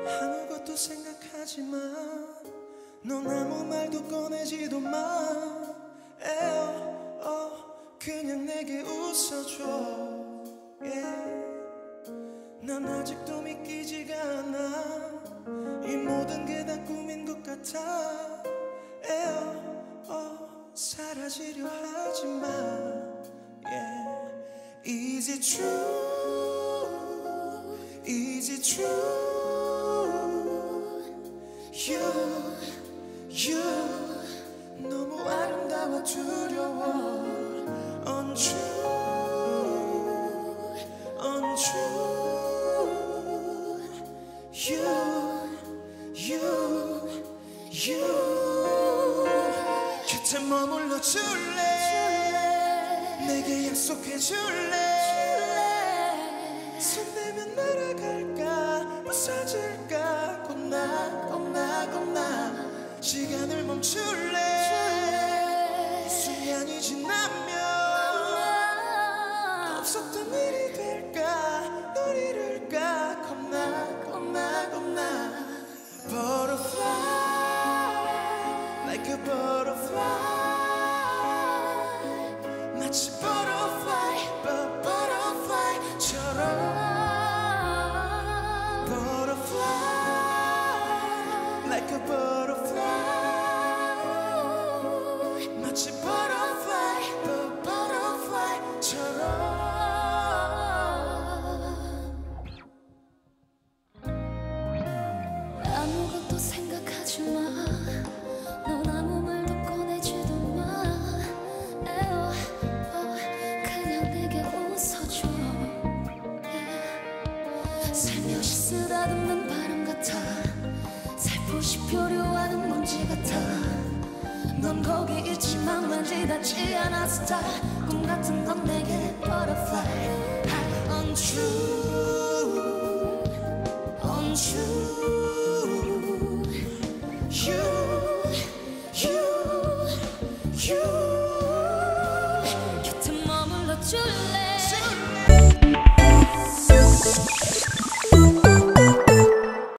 아무것도 생각하지 마. 넌 아무 말도 꺼내지도 마. 에어, 어, 그냥 내게 웃어줘. Yeah. 난 아직도 믿기지가 않아. 이 모든 게 다 꿈인 것 같아. 에어, 어, 사라지려 하지 마. Yeah. Is it true? Is it true? You, you 너무 아름다워 두려워 Untrue, untrue You, you, you 곁에 머물러 줄래 내게 약속해 줄래 시간을 멈출래? 순간이 지나면 없었던 일이 될까? 널 잃을까? 겁나 겁나 겁나. Butterfly. Like a butterfly. 마치 쓰다듬는 바람 같아. 살포시 표류하는 먼지 같아. 넌 거기 있지만 왠지 닿지 않았어 다 꿈같은 건 내게 butterfly. I on you on you